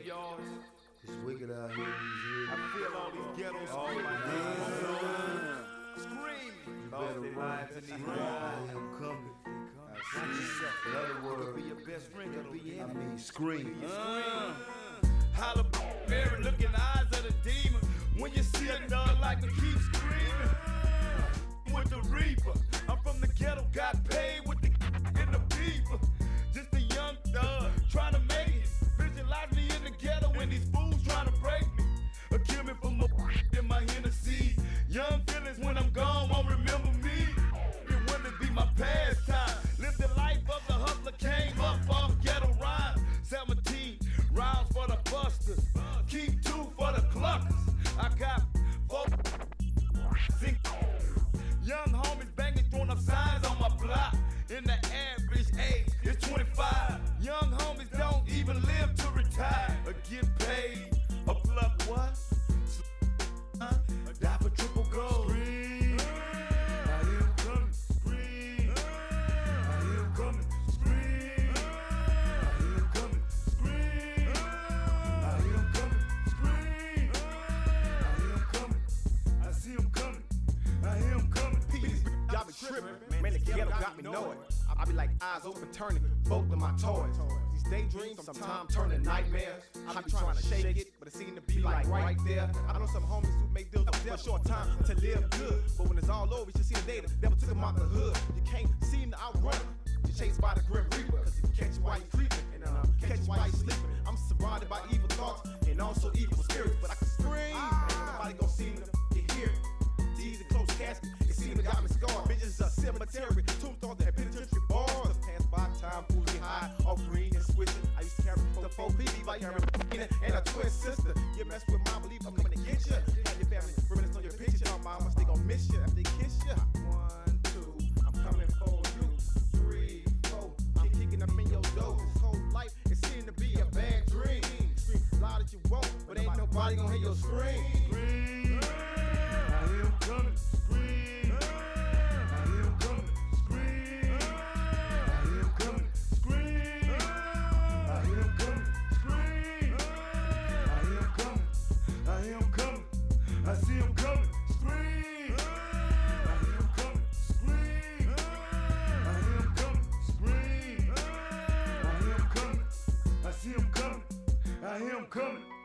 graveyards. It's wicked out here these years. I feel all these ghettos oh, screaming. Screaming. You better their run. lives in these I am coming. I see yourself. In other Could be your best friend, be I enemy. mean, uh. scream. Holla, got me knowing. I be like eyes open, turning both of my toys. These daydreams sometimes turn to nightmares. I be trying to shake it, but it seem to be like right there. I know some homies who make deals for a short time to live good, but when it's all over, you see the data. devil took them out the hood. You can't seem to outrun him. You're chased by the grim reaper, cause if you catch you while you creeping, and uh, catch you while you sleeping. I'm surrounded by evil thoughts and also evil spirits, but I can scream. Nobody gonna seem to hear it. D's a close casket. It seemed to got me scarred. Bitches cemetery. Tombstones and penitentiary bars. Pass by time, get high all green and switching. I used to carry the 4P, like carrying and a twin sister. You mess with my belief, I'm coming to get you. Have your family reminisce on your picture. Tell mama they gon' miss you after they kiss you. One, two, I'm coming for you. Three, four, I'm kicking up in your door. This whole life, it seemed to be a bad dream. Scream loud as you want, but ain't nobody gonna hear your. Scream. Him coming.